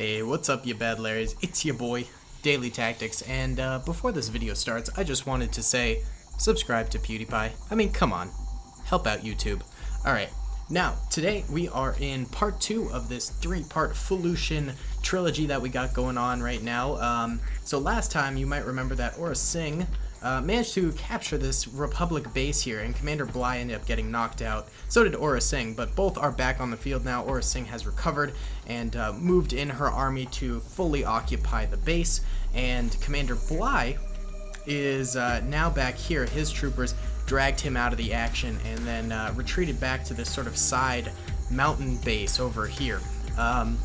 Hey, what's up you bad Larrys? It's your boy, Daley Tactics, and uh, before this video starts, I just wanted to say, subscribe to PewDiePie. I mean, come on, help out YouTube. Alright, now, today we are in part two of this three-part Felucian trilogy that we got going on right now. Um, so last time, you might remember that Aurra Sing uh, managed to capture this Republic base here, and Commander Bly ended up getting knocked out. So did Aurra Sing, but both are back on the field now. Aurra Sing has recovered and uh, moved in her army to fully occupy the base, and Commander Bly is uh, now back here. His troopers dragged him out of the action and then uh, retreated back to this sort of side mountain base over here. Um,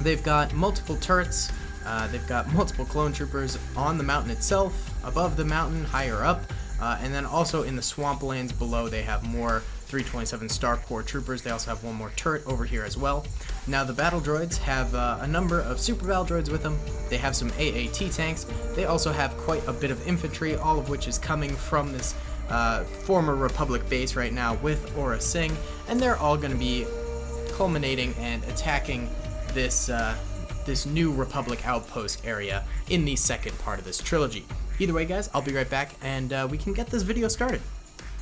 they've got multiple turrets uh, they've got multiple clone troopers on the mountain itself, above the mountain, higher up, uh, and then also in the swamplands below they have more 327 Star Corps troopers. They also have one more turret over here as well. Now the battle droids have uh, a number of super battle droids with them. They have some AAT tanks. They also have quite a bit of infantry, all of which is coming from this uh, former Republic base right now with Aurra Sing, and they're all going to be culminating and attacking this uh, this new Republic outpost area in the second part of this trilogy. Either way, guys, I'll be right back, and uh, we can get this video started.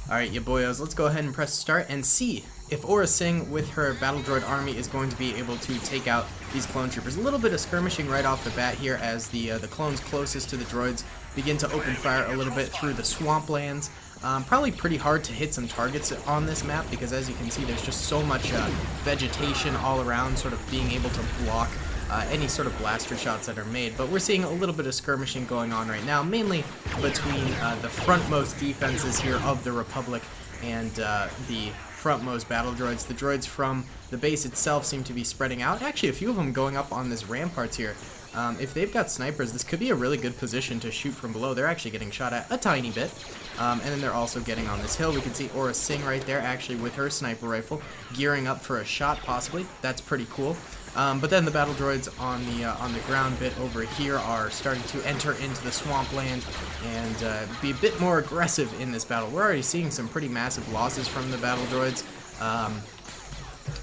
Alright, you boyos, let's go ahead and press start and see if Aurra Sing with her Battle Droid army is going to be able to take out these clone troopers. A little bit of skirmishing right off the bat here as the, uh, the clones closest to the droids begin to open fire a little bit through the swamplands. Um, probably pretty hard to hit some targets on this map because as you can see there's just so much uh, vegetation all around sort of being able to block uh, any sort of blaster shots that are made, but we're seeing a little bit of skirmishing going on right now, mainly between uh, the frontmost defenses here of the Republic and uh, the frontmost battle droids. The droids from the base itself seem to be spreading out. Actually, a few of them going up on this ramparts here. Um, if they've got snipers, this could be a really good position to shoot from below. They're actually getting shot at a tiny bit. Um, and then they're also getting on this hill. We can see Aurra Sing right there, actually with her sniper rifle, gearing up for a shot, possibly. That's pretty cool. Um, but then the battle droids on the uh, on the ground bit over here are starting to enter into the swampland and uh, be a bit more aggressive in this battle. We're already seeing some pretty massive losses from the battle droids. Um,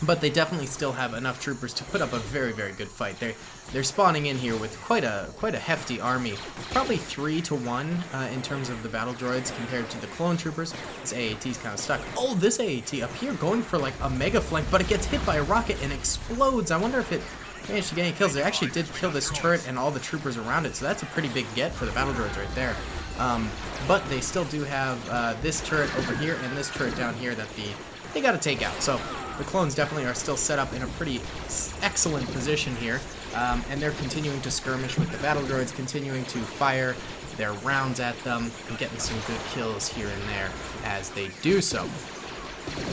but they definitely still have enough troopers to put up a very, very good fight. They're they're spawning in here with quite a quite a hefty army, probably three to one uh, in terms of the battle droids compared to the clone troopers. This AAT's kind of stuck. Oh, this AAT up here going for like a mega flank, but it gets hit by a rocket and explodes. I wonder if it managed to get any kills. They actually did kill this turret and all the troopers around it, so that's a pretty big get for the battle droids right there. Um, but they still do have uh, this turret over here and this turret down here that the they got to take out. So the clones definitely are still set up in a pretty excellent position here, um, and they're continuing to skirmish with the battle droids, continuing to fire their rounds at them, and getting some good kills here and there as they do so.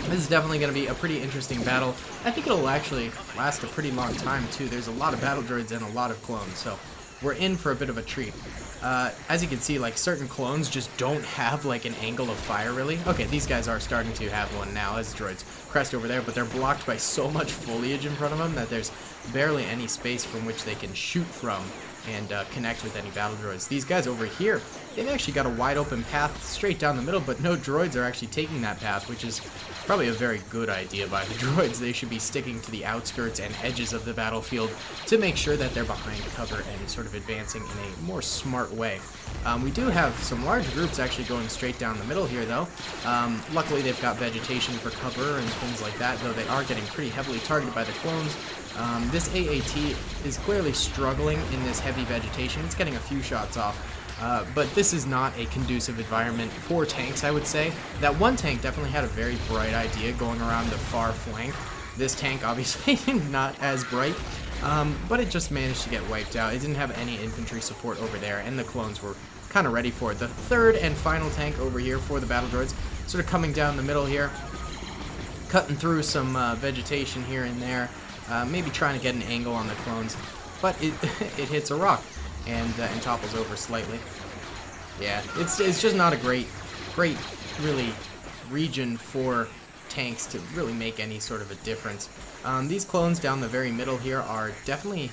This is definitely going to be a pretty interesting battle. I think it'll actually last a pretty long time, too. There's a lot of battle droids and a lot of clones, so we're in for a bit of a treat. Uh, as you can see, like, certain clones just don't have, like, an angle of fire, really. Okay, these guys are starting to have one now as droids crest over there, but they're blocked by so much foliage in front of them that there's barely any space from which they can shoot from and uh, connect with any battle droids. These guys over here, they've actually got a wide open path straight down the middle, but no droids are actually taking that path, which is probably a very good idea by the droids. They should be sticking to the outskirts and edges of the battlefield to make sure that they're behind cover and sort of advancing in a more smart way. Um, we do have some large groups actually going straight down the middle here, though. Um, luckily, they've got vegetation for cover and things like that, though they are getting pretty heavily targeted by the clones. Um, this AAT is clearly struggling in this heavy vegetation. It's getting a few shots off. Uh, but this is not a conducive environment for tanks, I would say. That one tank definitely had a very bright idea going around the far flank. This tank, obviously, not as bright, um, but it just managed to get wiped out. It didn't have any infantry support over there, and the clones were kind of ready for it. The third and final tank over here for the battle droids, sort of coming down the middle here, cutting through some uh, vegetation here and there, uh, maybe trying to get an angle on the clones, but it, it hits a rock and, uh, and topples over slightly. Yeah, it's, it's just not a great, great, really, region for tanks to really make any sort of a difference. Um, these clones down the very middle here are definitely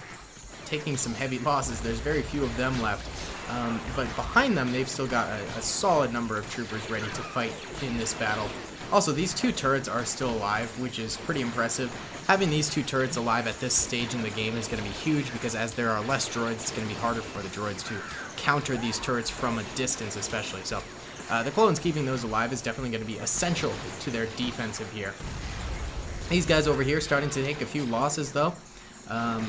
taking some heavy losses. There's very few of them left. Um, but behind them, they've still got a, a solid number of troopers ready to fight in this battle. Also, these two turrets are still alive, which is pretty impressive having these two turrets alive at this stage in the game is going to be huge because as there are less droids, it's going to be harder for the droids to counter these turrets from a distance especially. So uh, the clones keeping those alive is definitely going to be essential to their defensive here. These guys over here starting to take a few losses though. Um,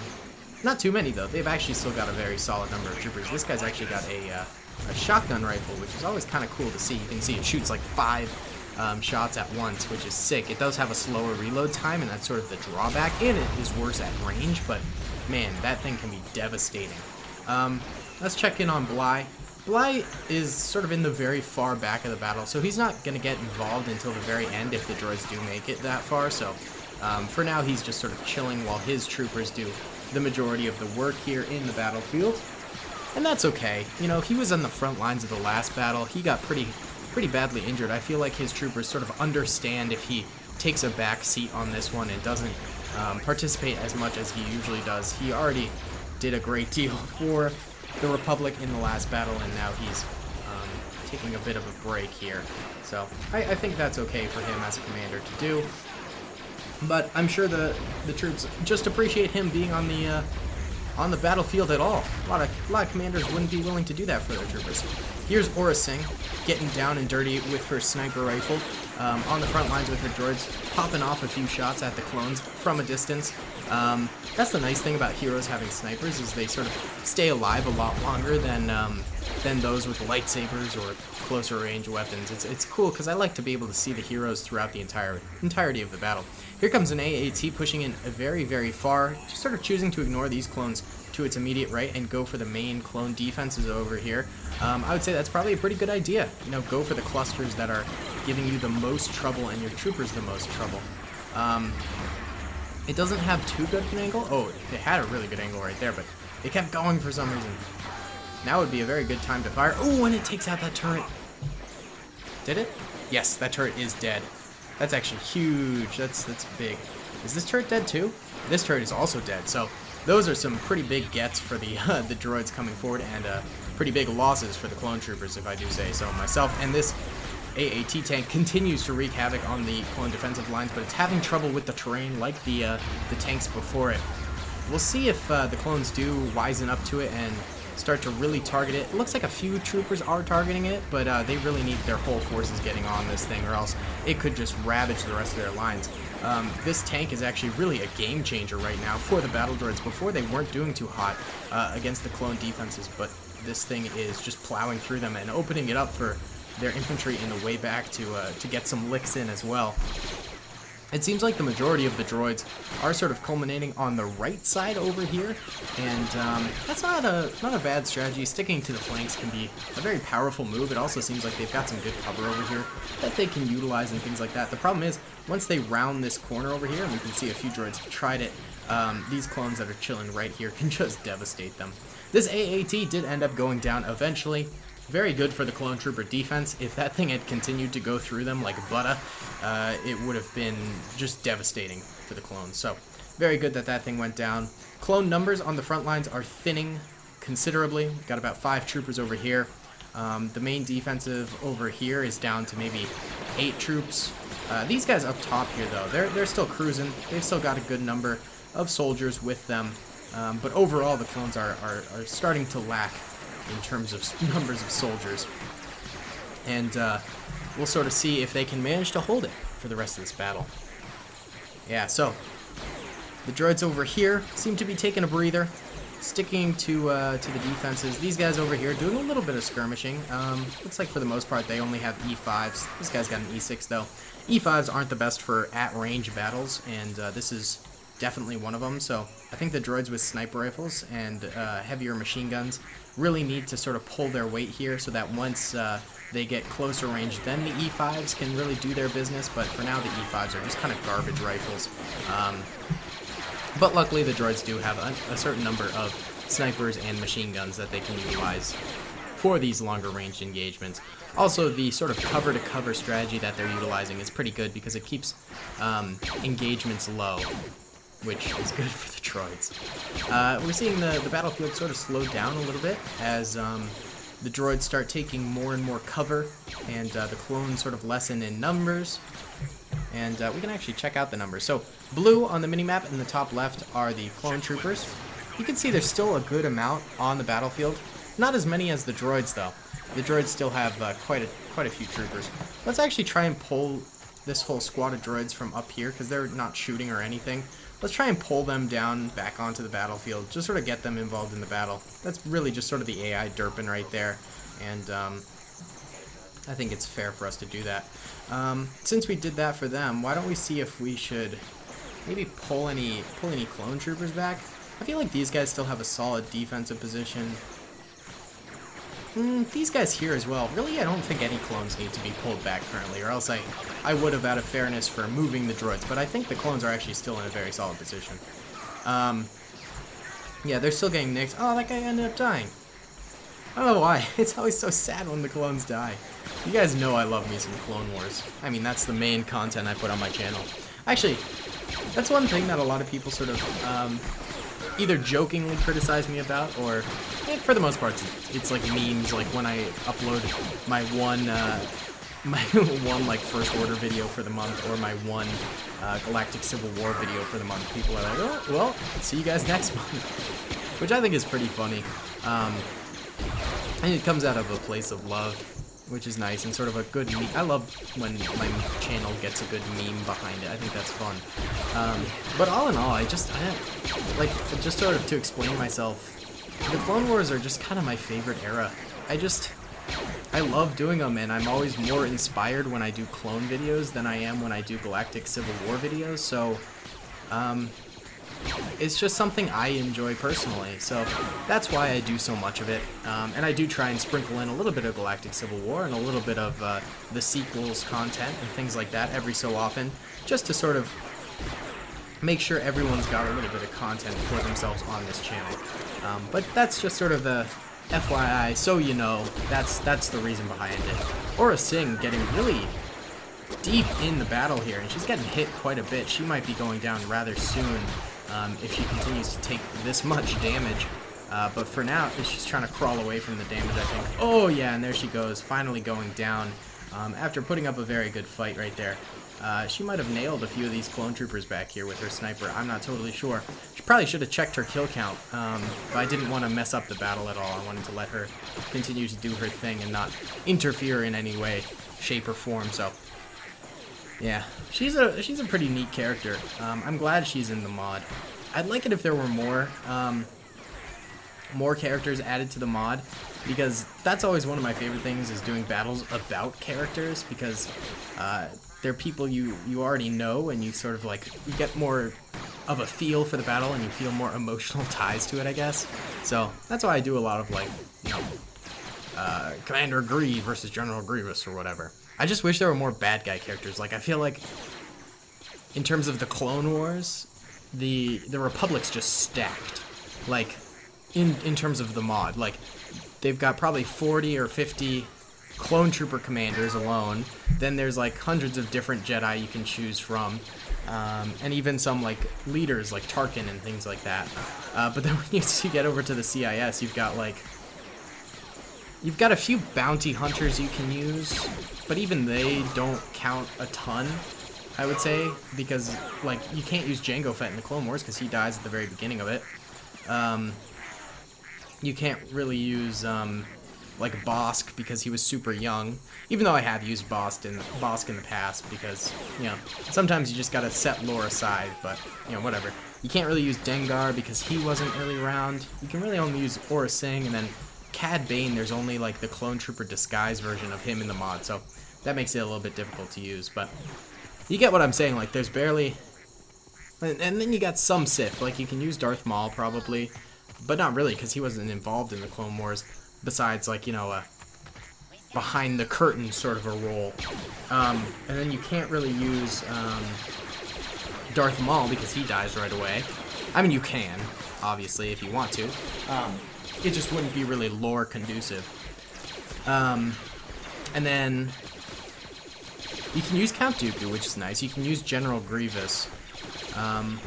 not too many though. They've actually still got a very solid number of troopers. This guy's actually got a, uh, a shotgun rifle, which is always kind of cool to see. You can see it shoots like five um, shots at once, which is sick. It does have a slower reload time, and that's sort of the drawback, and it is worse at range, but man, that thing can be devastating. Um, let's check in on Bly. Bly is sort of in the very far back of the battle, so he's not going to get involved until the very end if the droids do make it that far, so um, for now he's just sort of chilling while his troopers do the majority of the work here in the battlefield. And that's okay. You know, he was on the front lines of the last battle. He got pretty pretty badly injured. I feel like his troopers sort of understand if he takes a back seat on this one and doesn't um, participate as much as he usually does. He already did a great deal for the Republic in the last battle, and now he's um, taking a bit of a break here. So I, I think that's okay for him as a commander to do. But I'm sure the the troops just appreciate him being on the uh, on the battlefield at all. A lot of a lot of commanders wouldn't be willing to do that for their troopers. Here's Aurra Sing getting down and dirty with her sniper rifle um, on the front lines with her droids, popping off a few shots at the clones from a distance. Um, that's the nice thing about heroes having snipers is they sort of stay alive a lot longer than um, than those with lightsabers or closer range weapons. It's, it's cool because I like to be able to see the heroes throughout the entire entirety of the battle. Here comes an AAT pushing in very, very far, just sort of choosing to ignore these clones to its immediate right and go for the main clone defenses over here. Um, I would say that's probably a pretty good idea. You know, go for the clusters that are giving you the most trouble and your troopers the most trouble. Um, it doesn't have too good of an angle. Oh, it had a really good angle right there, but it kept going for some reason. Now would be a very good time to fire. Oh, and it takes out that turret. Did it? Yes, that turret is dead. That's actually huge. That's that's big. Is this turret dead too? This turret is also dead. So those are some pretty big gets for the uh, the droids coming forward, and uh, pretty big losses for the clone troopers, if I do say so myself. And this AAT tank continues to wreak havoc on the clone defensive lines, but it's having trouble with the terrain like the uh, the tanks before it. We'll see if uh, the clones do wisen up to it and start to really target it. It looks like a few troopers are targeting it, but uh, they really need their whole forces getting on this thing, or else it could just ravage the rest of their lines. Um, this tank is actually really a game changer right now for the battle droids. Before they weren't doing too hot uh, against the clone defenses, but this thing is just plowing through them and opening it up for their infantry in the way back to uh, to get some licks in as well. It seems like the majority of the droids are sort of culminating on the right side over here, and um, that's not a not a bad strategy. Sticking to the flanks can be a very powerful move. It also seems like they've got some good cover over here that they can utilize and things like that. The problem is, once they round this corner over here, and we can see a few droids have tried it, um, these clones that are chilling right here can just devastate them. This AAT did end up going down eventually, very good for the clone trooper defense. If that thing had continued to go through them like butter, uh, it would have been just devastating for the clones. So very good that that thing went down. Clone numbers on the front lines are thinning considerably. We've got about five troopers over here. Um, the main defensive over here is down to maybe eight troops. Uh, these guys up top here, though, they're, they're still cruising. They've still got a good number of soldiers with them. Um, but overall, the clones are, are, are starting to lack in terms of numbers of soldiers. And uh, we'll sort of see if they can manage to hold it for the rest of this battle. Yeah, so the droids over here seem to be taking a breather, sticking to uh, to the defenses. These guys over here doing a little bit of skirmishing. Um, looks like for the most part they only have E5s. This guy's got an E6 though. E5s aren't the best for at-range battles, and uh, this is definitely one of them. So I think the droids with sniper rifles and uh, heavier machine guns really need to sort of pull their weight here so that once uh, they get closer range, then the E5s can really do their business. But for now, the E5s are just kind of garbage rifles. Um, but luckily, the droids do have a, a certain number of snipers and machine guns that they can utilize for these longer range engagements. Also, the sort of cover-to-cover -cover strategy that they're utilizing is pretty good because it keeps um, engagements low which is good for the droids. Uh, we're seeing the, the battlefield sort of slow down a little bit as um, the droids start taking more and more cover and uh, the clones sort of lessen in numbers. and uh, we can actually check out the numbers. So blue on the minimap in the top left are the clone troopers. You can see there's still a good amount on the battlefield. Not as many as the droids though. The droids still have uh, quite a quite a few troopers. Let's actually try and pull this whole squad of droids from up here because they're not shooting or anything. Let's try and pull them down back onto the battlefield, just sort of get them involved in the battle. That's really just sort of the AI derping right there, and um, I think it's fair for us to do that. Um, since we did that for them, why don't we see if we should maybe pull any pull any clone troopers back? I feel like these guys still have a solid defensive position. Mm, these guys here as well. Really, I don't think any clones need to be pulled back currently, or else I, I would have out of fairness for moving the droids. But I think the clones are actually still in a very solid position. Um, yeah, they're still getting nicked. Oh, that guy ended up dying. I don't know why. It's always so sad when the clones die. You guys know I love me some Clone Wars. I mean, that's the main content I put on my channel. Actually, that's one thing that a lot of people sort of um, either jokingly criticize me about, or eh, for the most part, it's, it's, like memes. Like when I upload my one, uh, my one like first order video for the month, or my one uh, Galactic Civil War video for the month. People are like, oh, well, see you guys next month, which I think is pretty funny. Um, and it comes out of a place of love which is nice and sort of a good meme. I love when my channel gets a good meme behind it. I think that's fun. Um, but all in all, I just, I like, just sort of to explain myself, the Clone Wars are just kind of my favorite era. I just, I love doing them, and I'm always more inspired when I do clone videos than I am when I do Galactic Civil War videos, so, um, it's just something I enjoy personally, so that's why I do so much of it. Um, and I do try and sprinkle in a little bit of Galactic Civil War and a little bit of uh, the sequels content and things like that every so often, just to sort of make sure everyone's got a little bit of content for themselves on this channel. Um, but that's just sort of the FYI, so you know, that's that's the reason behind it. Aurra Sing getting really deep in the battle here, and she's getting hit quite a bit. She might be going down rather soon um, if she continues to take this much damage. Uh, but for now, she's trying to crawl away from the damage, I think. Oh, yeah, and there she goes, finally going down um, after putting up a very good fight right there. Uh, she might have nailed a few of these clone troopers back here with her sniper. I'm not totally sure. She probably should have checked her kill count, um, but I didn't want to mess up the battle at all. I wanted to let her continue to do her thing and not interfere in any way, shape, or form. So yeah, she's a she's a pretty neat character. Um, I'm glad she's in the mod. I'd like it if there were more um, more characters added to the mod because that's always one of my favorite things is doing battles about characters because uh, they're people you you already know and you sort of like you get more of a feel for the battle and you feel more emotional ties to it I guess so that's why I do a lot of like you know uh, Commander Grieve versus General Grievous or whatever I just wish there were more bad guy characters. Like, I feel like, in terms of the Clone Wars, the the Republic's just stacked. Like, in in terms of the mod, like, they've got probably 40 or 50 clone trooper commanders alone. Then there's like hundreds of different Jedi you can choose from. Um, and even some like leaders like Tarkin and things like that. Uh, but then when you, you get over to the CIS, you've got like You've got a few bounty hunters you can use, but even they don't count a ton, I would say, because, like, you can't use Jango Fett in the Clone Wars because he dies at the very beginning of it. Um, you can't really use, um, like, Bossk because he was super young, even though I have used Bossk in, Bossk in the past because, you know, sometimes you just gotta set lore aside, but, you know, whatever. You can't really use Dengar because he wasn't really around. You can really only use Sing and then Cad Bane, there's only like the Clone Trooper disguise version of him in the mod, so that makes it a little bit difficult to use. But you get what I'm saying. Like, there's barely, and, and then you got some Sith. Like, you can use Darth Maul probably, but not really because he wasn't involved in the Clone Wars. Besides, like you know, a behind the curtain sort of a role. Um, and then you can't really use um, Darth Maul because he dies right away. I mean, you can, obviously, if you want to. Um, it just wouldn't be really lore conducive. Um, and then you can use Count Dooku, which is nice. You can use General Grievous. Um,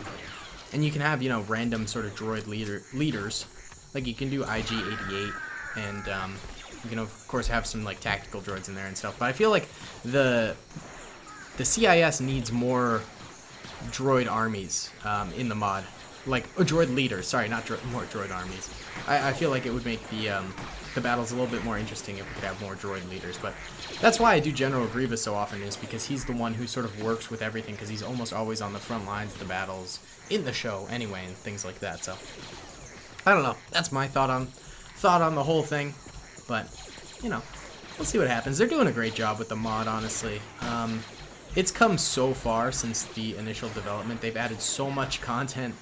and you can have, you know, random sort of droid leader leaders. Like, you can do IG-88, and um, you can, of course, have some, like, tactical droids in there and stuff. But I feel like the the CIS needs more droid armies um, in the mod. Like, oh, droid leaders, sorry, not dro more droid armies. I, I, feel like it would make the, um, the battles a little bit more interesting if we could have more droid leaders, but that's why I do General Grievous so often, is because he's the one who sort of works with everything, because he's almost always on the front lines of the battles, in the show anyway, and things like that, so... I don't know, that's my thought on, thought on the whole thing, but, you know, we'll see what happens. They're doing a great job with the mod, honestly. Um, it's come so far since the initial development. They've added so much content,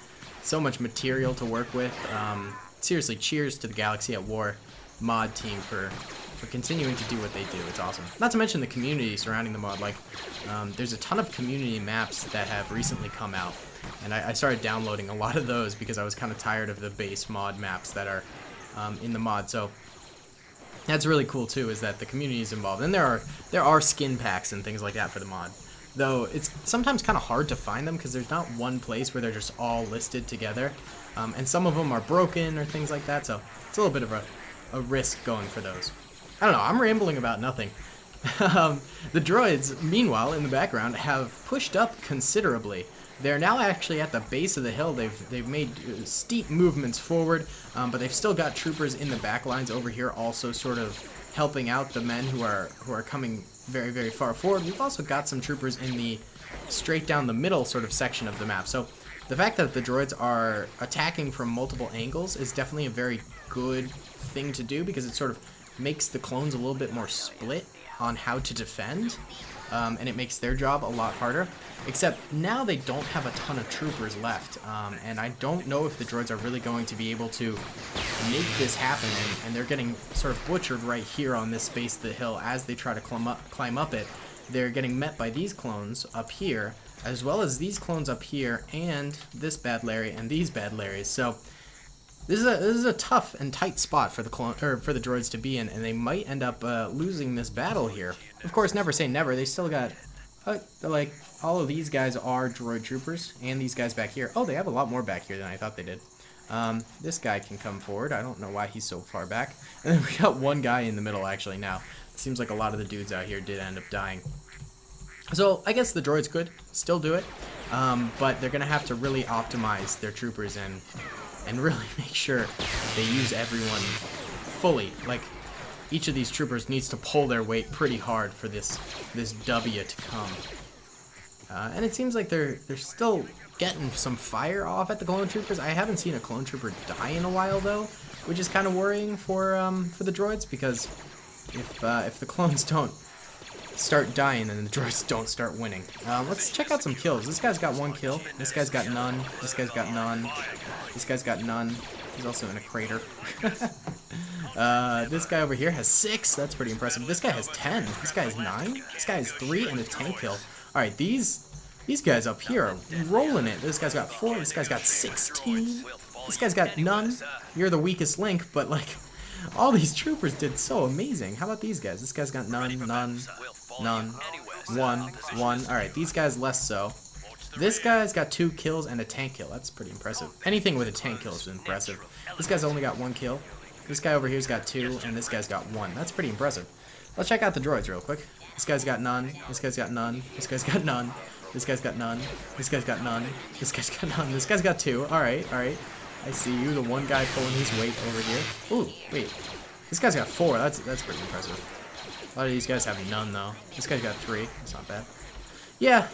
so much material to work with. Um, seriously, cheers to the Galaxy at War mod team for for continuing to do what they do. It's awesome. Not to mention the community surrounding the mod. Like, um, there's a ton of community maps that have recently come out, and I, I started downloading a lot of those because I was kind of tired of the base mod maps that are um, in the mod. So that's really cool too, is that the community is involved, and there are there are skin packs and things like that for the mod. Though it's sometimes kind of hard to find them because there's not one place where they're just all listed together, um, and some of them are broken or things like that. So it's a little bit of a, a risk going for those. I don't know. I'm rambling about nothing. um, the droids, meanwhile, in the background, have pushed up considerably. They're now actually at the base of the hill. They've they've made uh, steep movements forward, um, but they've still got troopers in the back lines over here, also sort of helping out the men who are who are coming very very far forward. We've also got some troopers in the straight down the middle sort of section of the map. So the fact that the droids are attacking from multiple angles is definitely a very good thing to do because it sort of makes the clones a little bit more split on how to defend um, and it makes their job a lot harder. Except now they don't have a ton of troopers left, um, and I don't know if the droids are really going to be able to make this happen, and, and they're getting sort of butchered right here on this base of the hill as they try to climb up, climb up it. They're getting met by these clones up here, as well as these clones up here, and this bad Larry, and these bad Larrys. So this is a this is a tough and tight spot for the clone or for the droids to be in, and they might end up uh, losing this battle here. Of course, never say never. They still got uh, like all of these guys are droid troopers, and these guys back here. Oh, they have a lot more back here than I thought they did. Um, this guy can come forward. I don't know why he's so far back. And then we got one guy in the middle actually now. It seems like a lot of the dudes out here did end up dying. So I guess the droids could still do it, um, but they're gonna have to really optimize their troopers and and really make sure they use everyone fully. Like, each of these troopers needs to pull their weight pretty hard for this this W to come. Uh, and it seems like they're they're still getting some fire off at the clone troopers. I haven't seen a clone trooper die in a while though, which is kind of worrying for um, for the droids because if uh, if the clones don't start dying and the droids don't start winning. Uh, let's check out some kills. This guy's got one kill. This guy's got none. This guy's got none. This guy's got none. He's also in a crater. uh, this guy over here has six. That's pretty impressive. This guy has ten. This guy has nine. This guy has three and a tank kill. All right, these these guys up here are rolling it. This guy's got four. This guy's got 16. This guy's got none. You're the weakest link, but like, all these troopers did so amazing. How about these guys? This guy's got none, none, none, one, one. All right, these guys less so. This guy's got two kills and a tank kill. That's pretty impressive. Anything with a tank kill is impressive. This guy's only got one kill. This guy over here's got two, and this guy's got one. That's pretty impressive. Let's check out the droids real quick. This guy's got none. This guy's got none. This guy's got none. This guy's got none. This guy's got none. This guy's got none. This guy's got two. Alright, alright. I see you, the one guy pulling his weight over here. Ooh, wait. This guy's got four. That's that's pretty impressive. A lot of these guys have none, though. This guy's got three. That's not bad. Yeah.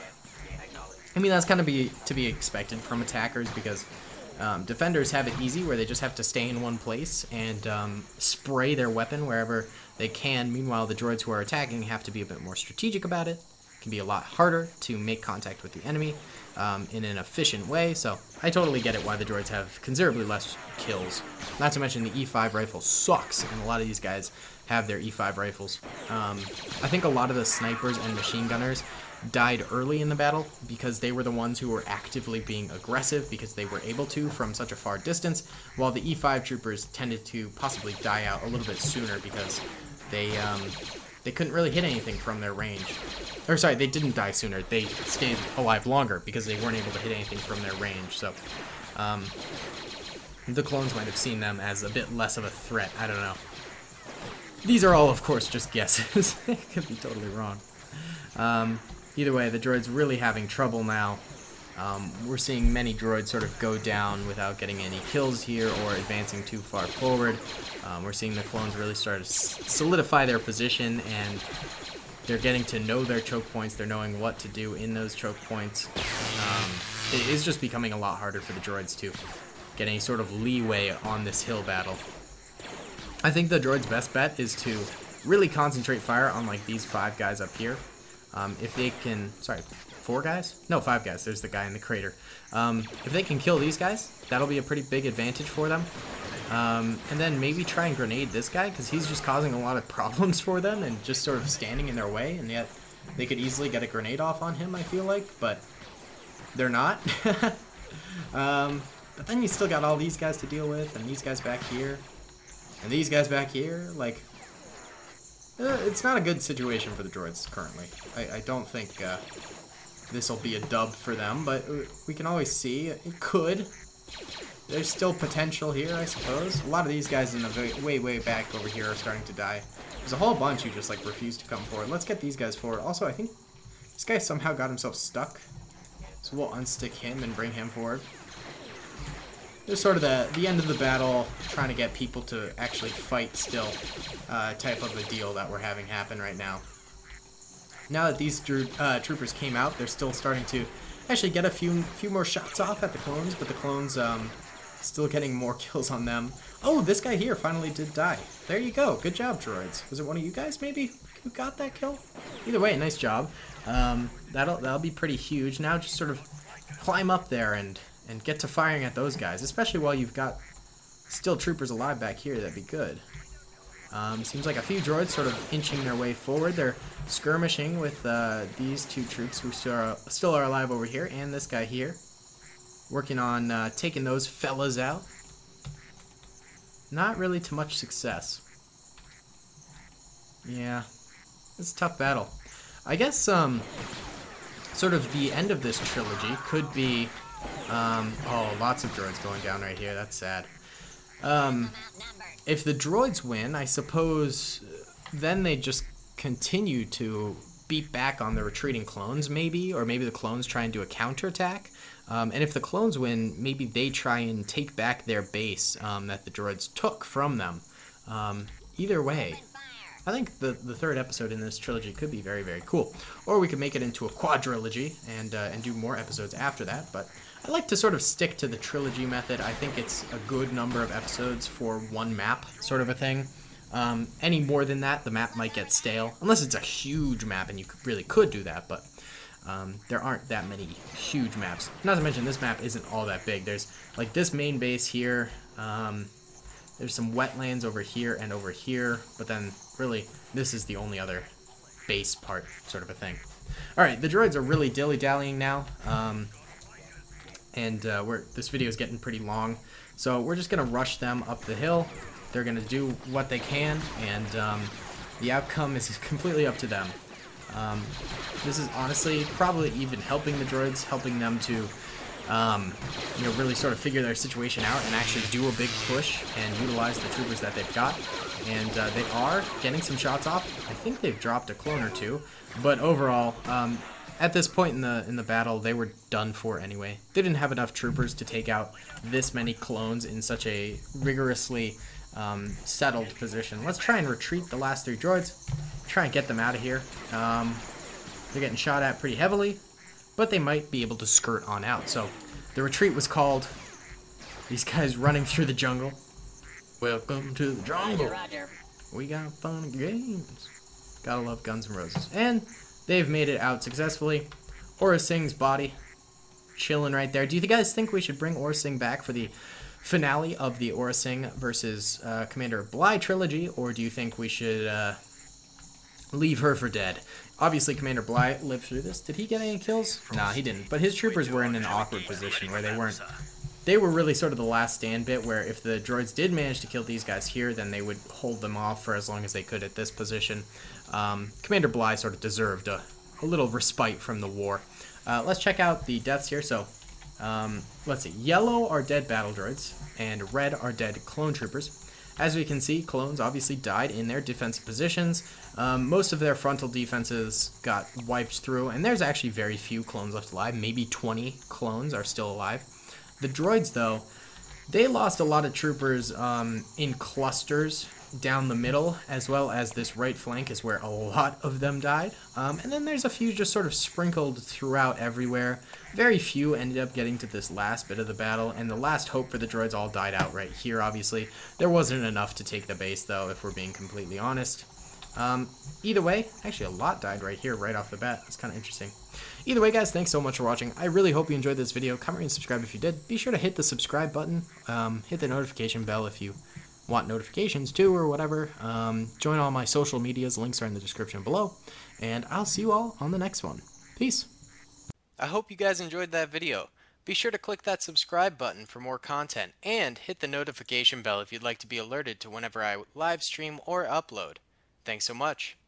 I mean, that's kind of be to be expected from attackers because um, defenders have it easy where they just have to stay in one place and um, spray their weapon wherever they can. Meanwhile, the droids who are attacking have to be a bit more strategic about it. It can be a lot harder to make contact with the enemy um, in an efficient way, so I totally get it why the droids have considerably less kills. Not to mention the E5 rifle sucks, and a lot of these guys have their E5 rifles. Um, I think a lot of the snipers and machine gunners died early in the battle because they were the ones who were actively being aggressive because they were able to from such a far distance, while the E5 troopers tended to possibly die out a little bit sooner because they um, they couldn't really hit anything from their range. Or sorry, they didn't die sooner. They stayed alive longer because they weren't able to hit anything from their range. So um, the clones might have seen them as a bit less of a threat. I don't know. These are all, of course, just guesses. it could be totally wrong. Um, either way, the droid's really having trouble now. Um, we're seeing many droids sort of go down without getting any kills here or advancing too far forward. Um, we're seeing the clones really start to solidify their position and they're getting to know their choke points. They're knowing what to do in those choke points. Um, it is just becoming a lot harder for the droids to get any sort of leeway on this hill battle. I think the droid's best bet is to really concentrate fire on like these five guys up here. Um, if they can, sorry, four guys? No, five guys. There's the guy in the crater. Um, if they can kill these guys, that'll be a pretty big advantage for them. Um, and then maybe try and grenade this guy, because he's just causing a lot of problems for them and just sort of standing in their way, and yet they could easily get a grenade off on him, I feel like, but they're not. um, but then you still got all these guys to deal with, and these guys back here, and these guys back here, like, uh, it's not a good situation for the droids currently. I, I don't think uh, this will be a dub for them, but uh, we can always see. It could. There's still potential here, I suppose. A lot of these guys in the way, way back over here are starting to die. There's a whole bunch who just, like, refuse to come forward. Let's get these guys forward. Also, I think this guy somehow got himself stuck. So we'll unstick him and bring him forward. There's sort of the, the end of the battle, trying to get people to actually fight still uh, type of a deal that we're having happen right now. Now that these uh, troopers came out, they're still starting to actually get a few few more shots off at the clones, but the clones um, Still getting more kills on them. Oh, this guy here finally did die. There you go. Good job, droids. Was it one of you guys, maybe, who got that kill? Either way, nice job. Um, that'll that'll be pretty huge. Now just sort of climb up there and, and get to firing at those guys, especially while you've got still troopers alive back here. That'd be good. Um, seems like a few droids sort of inching their way forward. They're skirmishing with uh, these two troops who still are, still are alive over here, and this guy here working on uh, taking those fellas out. Not really to much success. Yeah, it's a tough battle. I guess um, sort of the end of this trilogy could be, um, oh, lots of droids going down right here. That's sad. Um, if the droids win, I suppose then they just continue to beat back on the retreating clones, maybe, or maybe the clones try and do a counterattack. Um, and if the clones win, maybe they try and take back their base um, that the droids took from them. Um, either way, I think the, the third episode in this trilogy could be very, very cool. Or we could make it into a quadrilogy and, uh, and do more episodes after that. But I like to sort of stick to the trilogy method. I think it's a good number of episodes for one map, sort of a thing. Um, any more than that, the map might get stale, unless it's a huge map, and you really could do that. But um, there aren't that many huge maps. Not to mention, this map isn't all that big. There's like this main base here. Um, there's some wetlands over here and over here, but then really this is the only other base part, sort of a thing. All right, the droids are really dilly-dallying now, um, and uh, we're, this video is getting pretty long, so we're just gonna rush them up the hill. They're gonna do what they can, and um, the outcome is completely up to them. Um, this is honestly probably even helping the droids, helping them to, um, you know, really sort of figure their situation out and actually do a big push and utilize the troopers that they've got. And uh, they are getting some shots off. I think they've dropped a clone or two, but overall, um, at this point in the in the battle, they were done for anyway. They didn't have enough troopers to take out this many clones in such a rigorously um, settled position. Let's try and retreat the last three droids. Try and get them out of here. Um, they're getting shot at pretty heavily, but they might be able to skirt on out. So the retreat was called these guys running through the jungle. Welcome to the jungle. Roger, Roger. We got fun games. Gotta love Guns N' Roses. And they've made it out successfully. Aurra Sing's body chilling right there. Do you guys think we should bring Aurra Sing back for the finale of the Aurra Sing versus uh, Commander Bly trilogy, or do you think we should uh, leave her for dead? Obviously, Commander Bly lived through this. Did he get any kills? Nah, he didn't. But his troopers were in an awkward position where they weren't. They were really sort of the last stand bit where if the droids did manage to kill these guys here, then they would hold them off for as long as they could at this position. Um, Commander Bly sort of deserved a, a little respite from the war. Uh, let's check out the deaths here. So um, let's see. Yellow are dead battle droids, and red are dead clone troopers. As we can see, clones obviously died in their defensive positions. Um, most of their frontal defenses got wiped through, and there's actually very few clones left alive. Maybe 20 clones are still alive. The droids, though, they lost a lot of troopers um, in clusters down the middle, as well as this right flank is where a lot of them died. Um, and then there's a few just sort of sprinkled throughout everywhere. Very few ended up getting to this last bit of the battle, and the last hope for the droids all died out right here, obviously. There wasn't enough to take the base, though, if we're being completely honest. Um, either way, actually a lot died right here, right off the bat. That's kind of interesting. Either way, guys, thanks so much for watching. I really hope you enjoyed this video. Comment and subscribe if you did. Be sure to hit the subscribe button. Um, hit the notification bell if you want notifications too or whatever. Um, join all my social medias. Links are in the description below. And I'll see you all on the next one. Peace. I hope you guys enjoyed that video. Be sure to click that subscribe button for more content and hit the notification bell if you'd like to be alerted to whenever I live stream or upload. Thanks so much.